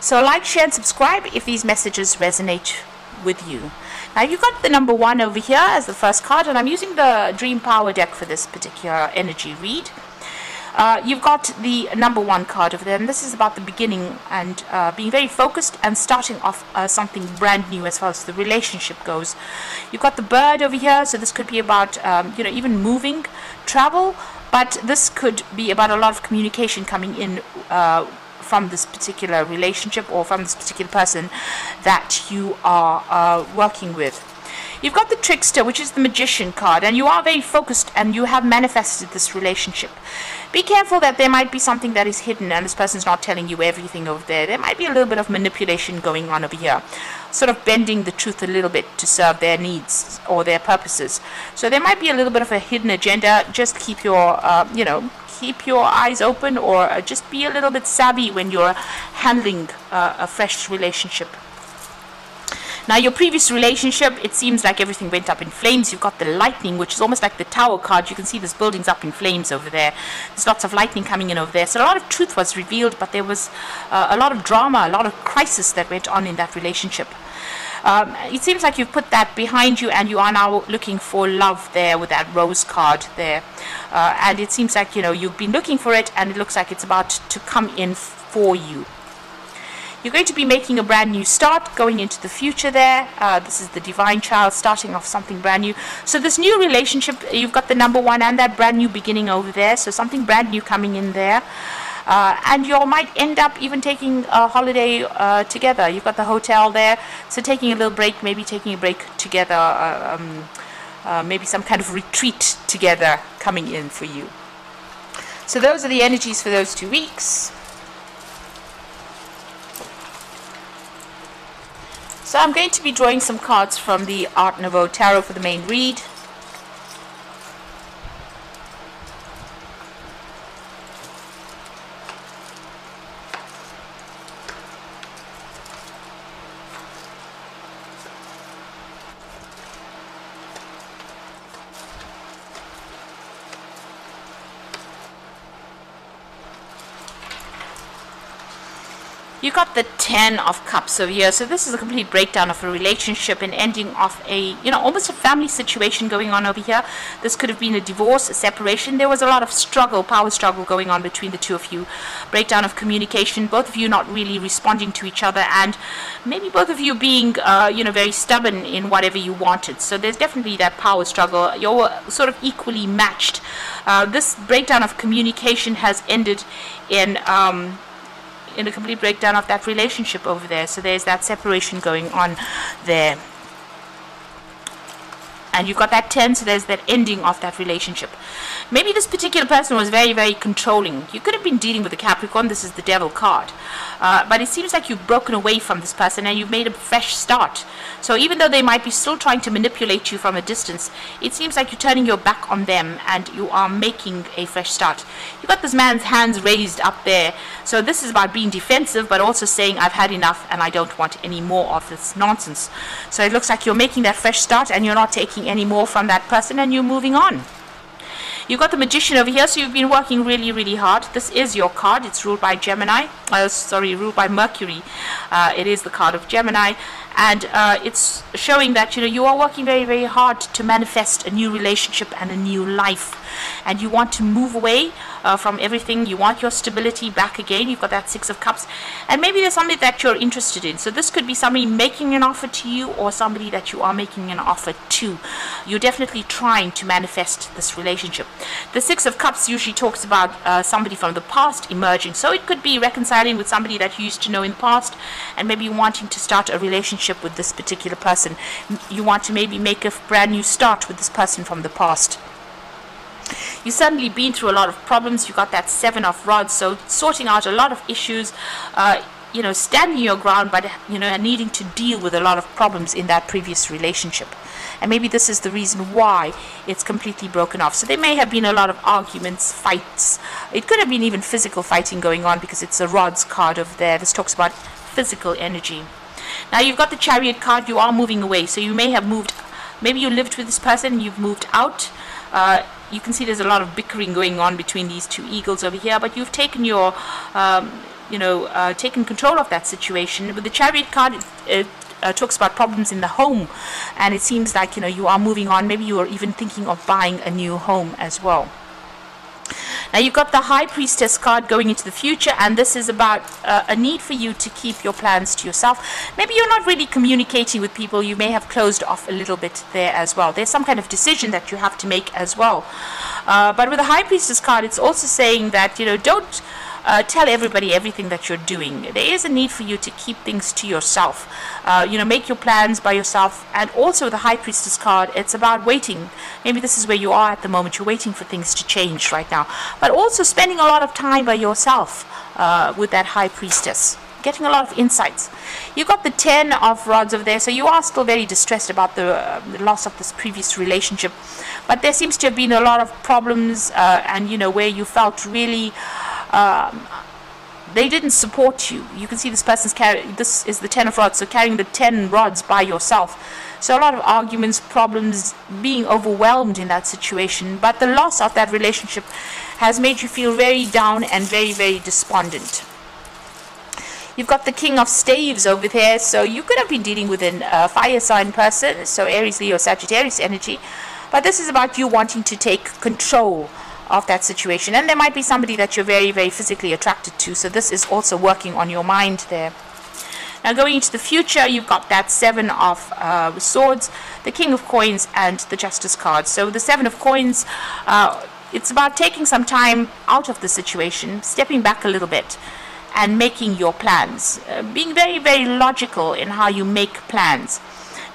So like, share, and subscribe if these messages resonate with you. Now you've got the number one over here as the first card, and I'm using the Dream Power deck for this particular energy read. Uh, you've got the number one card over there, and this is about the beginning and uh, being very focused and starting off uh, something brand new as far as the relationship goes. You've got the bird over here, so this could be about um, you know even moving, travel, but this could be about a lot of communication coming in uh, from this particular relationship or from this particular person that you are uh, working with. You've got the trickster, which is the magician card, and you are very focused and you have manifested this relationship. Be careful that there might be something that is hidden and this person's not telling you everything over there. There might be a little bit of manipulation going on over here, sort of bending the truth a little bit to serve their needs or their purposes. So there might be a little bit of a hidden agenda. Just keep your, uh, you know, keep your eyes open or uh, just be a little bit savvy when you're handling uh, a fresh relationship. Now, your previous relationship, it seems like everything went up in flames. You've got the lightning, which is almost like the tower card. You can see this building's up in flames over there. There's lots of lightning coming in over there. So a lot of truth was revealed, but there was uh, a lot of drama, a lot of crisis that went on in that relationship. Um, it seems like you've put that behind you and you are now looking for love there with that rose card there. Uh, and it seems like, you know, you've been looking for it and it looks like it's about to come in for you. You're going to be making a brand new start, going into the future there. Uh, this is the divine child starting off something brand new. So this new relationship, you've got the number one and that brand new beginning over there. So something brand new coming in there. Uh, and you might end up even taking a holiday uh, together. You've got the hotel there, so taking a little break, maybe taking a break together, uh, um, uh, maybe some kind of retreat together coming in for you. So those are the energies for those two weeks. So I'm going to be drawing some cards from the Art Nouveau Tarot for the main read. You got the ten of cups over here. So this is a complete breakdown of a relationship and ending of a you know almost a family situation going on over here. This could have been a divorce a separation. There was a lot of struggle power struggle going on between the two of you. Breakdown of communication both of you not really responding to each other and maybe both of you being uh, you know very stubborn in whatever you wanted. So there's definitely that power struggle. You're sort of equally matched. Uh, this breakdown of communication has ended in um, in a complete breakdown of that relationship over there. So there's that separation going on there. And you've got that 10, so there's that ending of that relationship. Maybe this particular person was very, very controlling. You could have been dealing with a Capricorn. This is the devil card. Uh, but it seems like you've broken away from this person and you've made a fresh start. So even though they might be still trying to manipulate you from a distance, it seems like you're turning your back on them and you are making a fresh start. You've got this man's hands raised up there. So this is about being defensive, but also saying, I've had enough and I don't want any more of this nonsense. So it looks like you're making that fresh start and you're not taking any more from that person and you're moving on. You've got the Magician over here, so you've been working really, really hard. This is your card. It's ruled by Gemini. Uh, sorry, ruled by Mercury. Uh, it is the card of Gemini. And uh, it's showing that, you know, you are working very, very hard to manifest a new relationship and a new life. And you want to move away uh, from everything. You want your stability back again. You've got that Six of Cups. And maybe there's something that you're interested in. So this could be somebody making an offer to you or somebody that you are making an offer to. You're definitely trying to manifest this relationship. The Six of Cups usually talks about uh, somebody from the past emerging. So it could be reconciling with somebody that you used to know in the past and maybe wanting to start a relationship with this particular person. You want to maybe make a brand new start with this person from the past. You've certainly been through a lot of problems. You got that seven of rods, so sorting out a lot of issues. Uh, you know, standing your ground, but you know, needing to deal with a lot of problems in that previous relationship. And maybe this is the reason why it's completely broken off. So there may have been a lot of arguments, fights. It could have been even physical fighting going on because it's a rods card over there. This talks about physical energy. Now you've got the chariot card. You are moving away. So you may have moved. Maybe you lived with this person. You've moved out. Uh, you can see there's a lot of bickering going on between these two eagles over here, but you've taken your um, you know, uh, taken control of that situation. With the chariot card, it, uh, talks about problems in the home, and it seems like you know you are moving on. Maybe you are even thinking of buying a new home as well. Now you've got the High Priestess card going into the future, and this is about uh, a need for you to keep your plans to yourself. Maybe you're not really communicating with people. You may have closed off a little bit there as well. There's some kind of decision that you have to make as well. Uh, but with the High Priestess card, it's also saying that, you know, don't uh, tell everybody everything that you're doing. There is a need for you to keep things to yourself. Uh, you know, make your plans by yourself. And also the High Priestess card, it's about waiting. Maybe this is where you are at the moment. You're waiting for things to change right now. But also spending a lot of time by yourself uh, with that High Priestess getting a lot of insights. You got the 10 of rods over there, so you are still very distressed about the, uh, the loss of this previous relationship. But there seems to have been a lot of problems, uh, and you know, where you felt really um, they didn't support you. You can see this person's carrying, This is the ten of rods, so carrying the ten rods by yourself. So a lot of arguments, problems, being overwhelmed in that situation. But the loss of that relationship has made you feel very down and very, very despondent. You've got the King of Staves over there, so you could have been dealing with a uh, fire sign person, so Aries, Leo, Sagittarius energy. But this is about you wanting to take control of that situation. And there might be somebody that you're very, very physically attracted to. So this is also working on your mind there. Now going into the future, you've got that Seven of uh, Swords, the King of Coins, and the Justice card. So the Seven of Coins, uh, it's about taking some time out of the situation, stepping back a little bit, and making your plans. Uh, being very, very logical in how you make plans.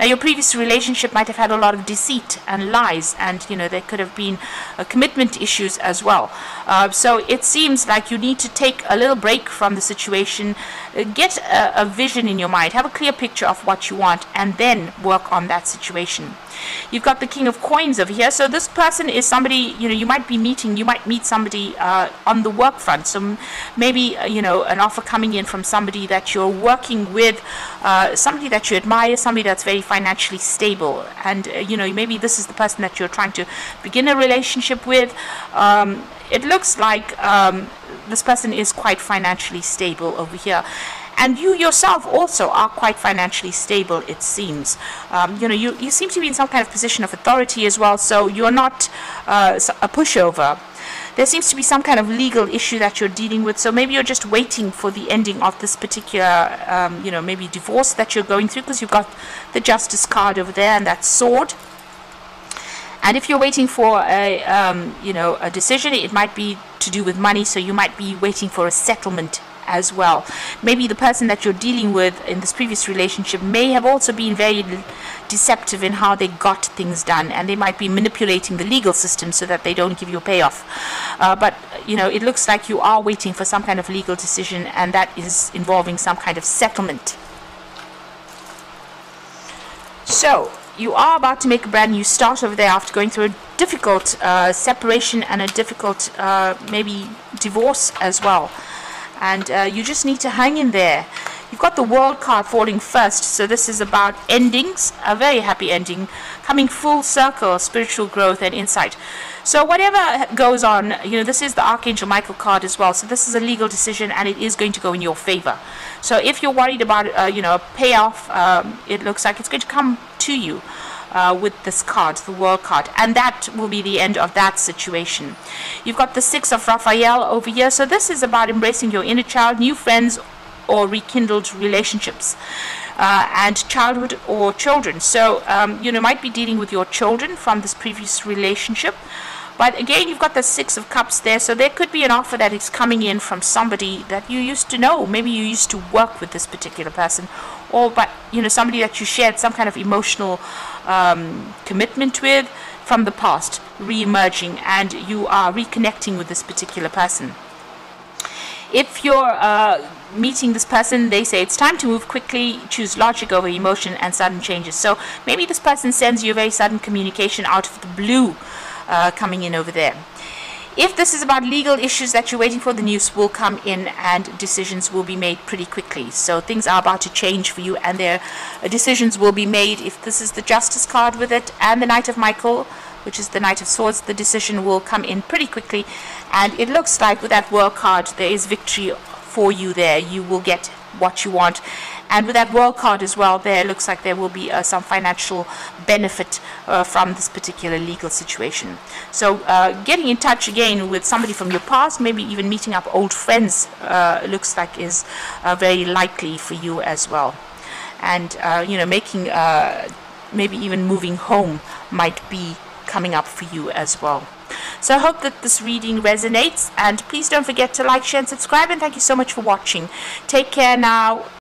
Now, your previous relationship might have had a lot of deceit and lies, and you know there could have been uh, commitment issues as well. Uh, so it seems like you need to take a little break from the situation, uh, get a, a vision in your mind, have a clear picture of what you want, and then work on that situation. You've got the King of Coins over here. So this person is somebody, you know, you might be meeting, you might meet somebody uh, on the work front. So maybe, uh, you know, an offer coming in from somebody that you're working with, uh, somebody that you admire, somebody that's very financially stable. And, uh, you know, maybe this is the person that you're trying to begin a relationship with. Um, it looks like um, this person is quite financially stable over here and you yourself also are quite financially stable, it seems. Um, you know, you, you seem to be in some kind of position of authority as well, so you're not uh, a pushover. There seems to be some kind of legal issue that you're dealing with, so maybe you're just waiting for the ending of this particular, um, you know, maybe divorce that you're going through, because you've got the justice card over there and that sword. And if you're waiting for a, um, you know, a decision, it might be to do with money, so you might be waiting for a settlement as well. Maybe the person that you're dealing with in this previous relationship may have also been very deceptive in how they got things done, and they might be manipulating the legal system so that they don't give you a payoff. Uh, but you know, it looks like you are waiting for some kind of legal decision, and that is involving some kind of settlement. So, you are about to make a brand new start over there after going through a difficult uh, separation and a difficult uh, maybe divorce as well and uh, you just need to hang in there. You've got the world card falling first, so this is about endings, a very happy ending, coming full circle, spiritual growth and insight. So whatever goes on, you know, this is the Archangel Michael card as well. So this is a legal decision, and it is going to go in your favor. So if you're worried about, uh, you know, a payoff, um, it looks like it's going to come to you uh, with this card, the World card, and that will be the end of that situation. You've got the Six of Raphael over here, so this is about embracing your inner child, new friends, or rekindled relationships. Uh, and childhood or children. So, um, you know, might be dealing with your children from this previous relationship. But again, you've got the Six of Cups there, so there could be an offer that is coming in from somebody that you used to know. Maybe you used to work with this particular person, or but you know somebody that you shared some kind of emotional um, commitment with from the past re-emerging and you are reconnecting with this particular person. If you're uh, meeting this person they say it's time to move quickly choose logic over emotion and sudden changes. So maybe this person sends you a very sudden communication out of the blue uh, coming in over there if this is about legal issues that you're waiting for, the news will come in and decisions will be made pretty quickly. So things are about to change for you and their uh, decisions will be made. If this is the Justice card with it and the Knight of Michael, which is the Knight of Swords, the decision will come in pretty quickly. And it looks like with that World card, there is victory for you there. You will get what you want. And with that world card as well, there looks like there will be uh, some financial benefit uh, from this particular legal situation. So, uh, getting in touch again with somebody from your past, maybe even meeting up old friends, uh, looks like is uh, very likely for you as well. And uh, you know, making maybe even moving home might be coming up for you as well. So I hope that this reading resonates and please don't forget to like, share and subscribe and thank you so much for watching. Take care now.